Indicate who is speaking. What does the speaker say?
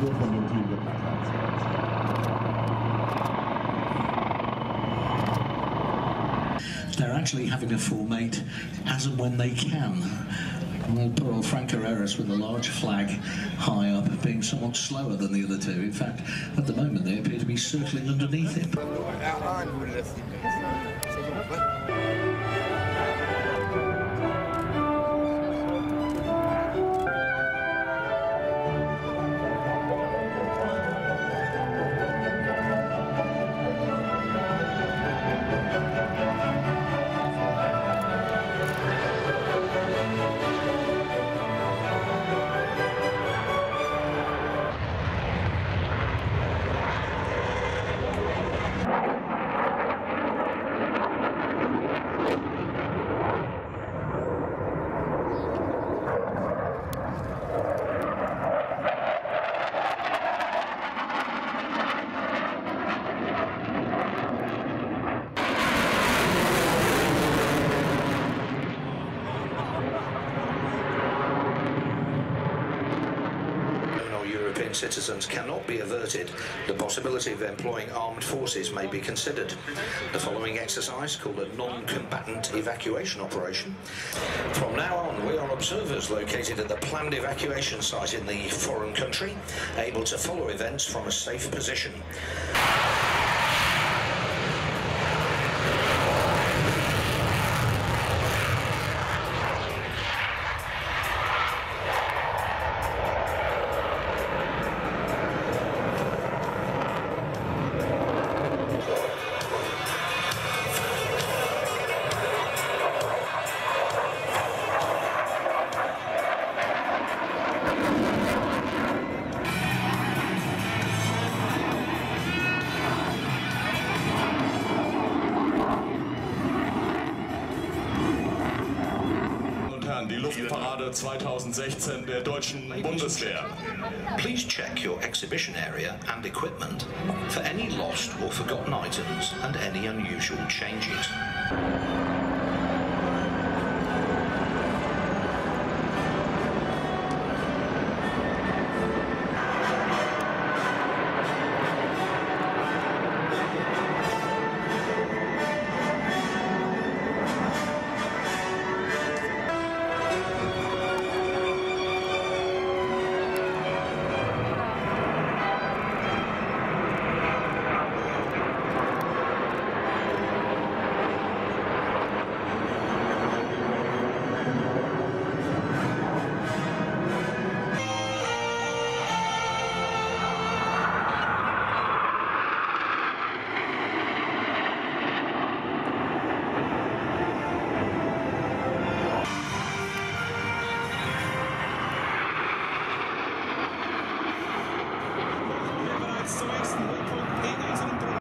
Speaker 1: nur von dem Team geplant hat.
Speaker 2: They're actually having a full mate as and when they can. Well, poor old Frank Carreras with a large flag high up, being somewhat slower than the other two. In fact, at the moment they appear to be circling underneath him.
Speaker 3: European citizens cannot be averted, the possibility of employing armed forces may be considered. The following exercise, called a non-combatant evacuation operation. From now on, we are observers located at the planned evacuation site in the foreign country, able to follow events from a safe position.
Speaker 4: Luftparade 2016 der deutschen Bundeswehr.
Speaker 3: Please check your exhibition area and equipment for any lost or forgotten items and any unusual changes.